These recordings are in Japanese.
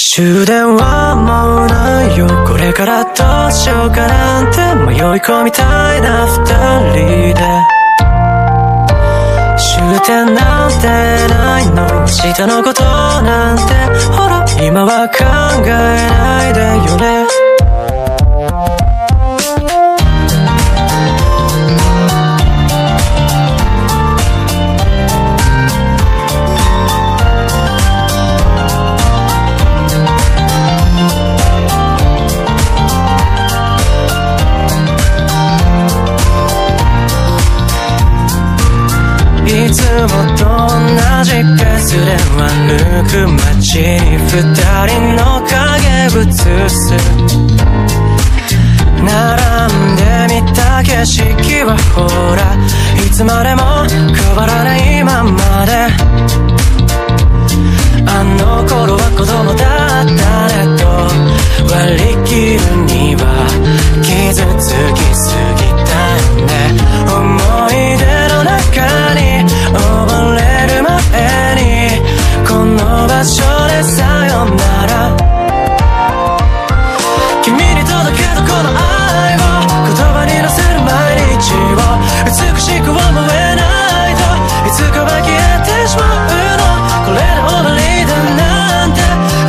終電はもうないよ。これからどうしようかなんて迷い込みたいな二人で。終点なんてないの。明日のことなんてほら今は考えないでよね。と同じペースで歩く街に二人の影映す。並んでみた景色はほらいつまでも変わらない。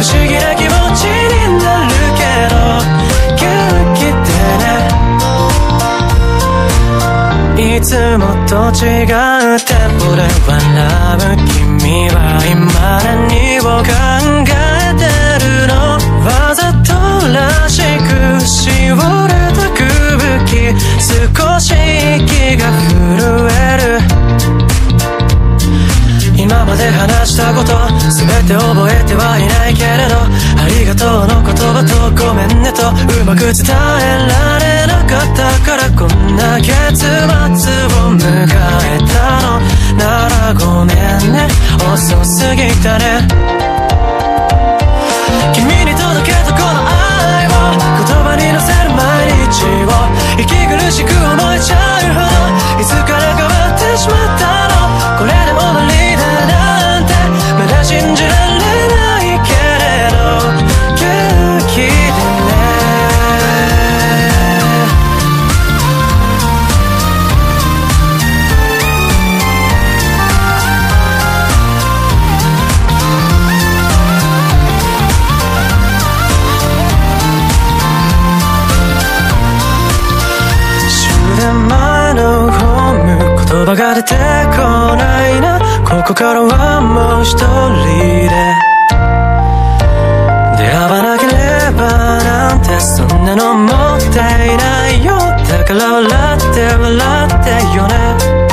気持ちになるけど元気でね。いつもと違うテンポで笑う君は今何を考えてるの。わざとらしくしおれた空気少し息が震える。今まで話したこと全て覚えてはとうの言葉とごめんねとうまく伝えられなかったからこんな結末を迎えたの。ならごめんね。遅すぎたね。葉が出てこないな。ここからはもう一人で。出会わなければなんてそんなのもったいないよ。だから笑って笑ってよね。